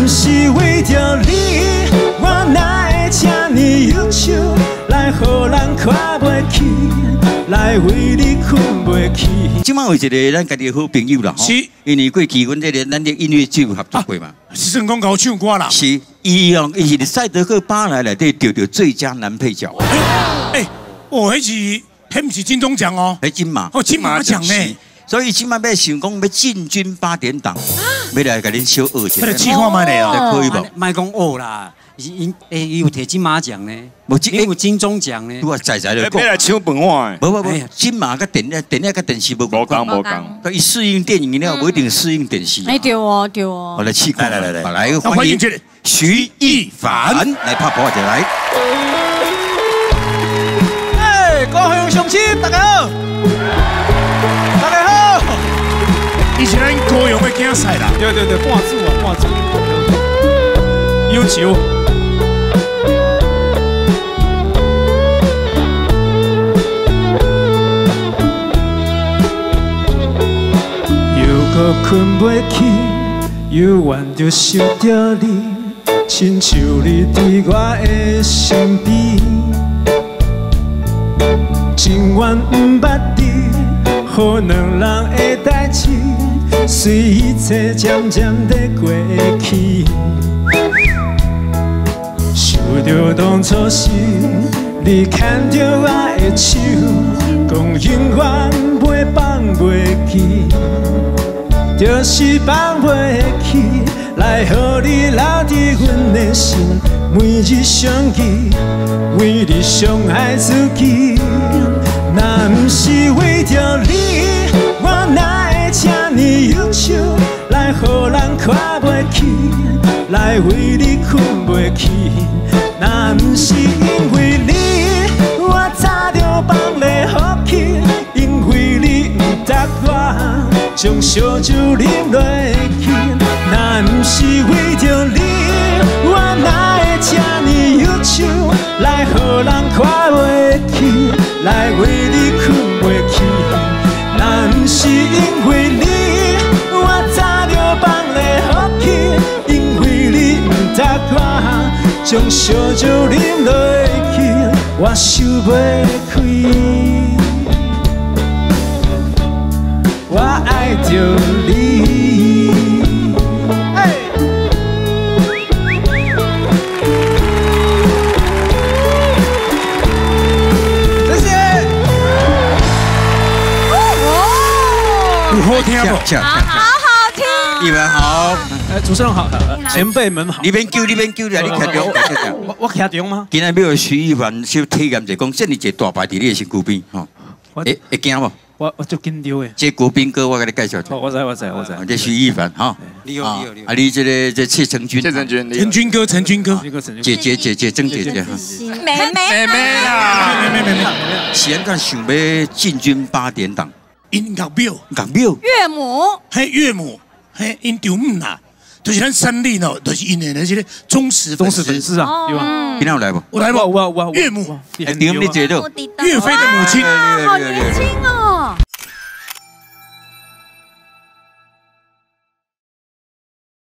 不是为着你，我哪会这呢忧愁，来予人看袂起，来为你困袂去。今晚有一个咱家己的好朋友啦，吼是因为过去阮这个咱的音乐剧有合作过嘛，是成功搞唱歌啦。是伊用伊是伫赛德克巴莱内底得到最佳男配角，哎，哦，迄是迄不是金钟奖哦，迄金马，哦，金马奖呢。所以今晚要想讲要进军八点档，要来甲恁小学一下，迄个计划嘛嘞哦，可以无？卖讲哦啦，因诶，伊有摕金马奖呢，无金伊有金钟奖呢。我仔仔就讲，要来抢饭碗的，无无无哎呀，金马甲电影电影甲电视无无讲关，无讲。伊适应电影了，不一定适应电视啊。哎，对哦，对哦。我。来试看，来来来来来那欢迎徐一凡。来拍破者来。哎，高雄乡亲，大家好，高雄的竞赛啦，对对对，挂住啊，挂住。要求。又搁困袂去，又怨着想着你，亲像你伫我的身边。情愿毋捌你，好两人的代志，随一切渐渐地过去。想着当初时，你牵着我的手，讲永远袂放袂记，就是放袂起，来予你留伫阮的心，每日相记，为你伤害自己。会这呢忧愁，来予人看袂起，来为你困袂去。若不是因为你，我早就放咧呼吸，因为你不答我，将烧酒啉落去。若不是为着你，我哪会这呢忧愁，来予人看将烧酒啉落去，我想袂开。我爱着你。哎谢谢。有好听不？恰好好听。一凡好，呃，主持人好，呃前辈们好。你免救，你免救，你看中，我我徛中吗？今日要有徐一凡小体验者讲，这么一个大牌伫你的身躯边，吼，我会会惊无？我我就紧张诶。这国宾哥我给你介绍一下。哦，，我知我知我知。啊这徐一凡哈，你好你好你好。啊，你这个这谢成军，谢成军，陈军哥，陈军哥，姐姐姐姐曾姐姐哈，妹妹，妹妹啊，没没没没，现在想要进军八点档，因岳庙，港庙岳母，嘿岳母，嘿因丈母啦，就是咱山里呢，就是因的那些忠实忠实粉丝啊，哦有啊。今天有来不？我来吧，我我我岳母，哎，顶你姐都，岳飞的母亲，哇好年轻哦。